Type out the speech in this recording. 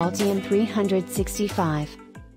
Altium 365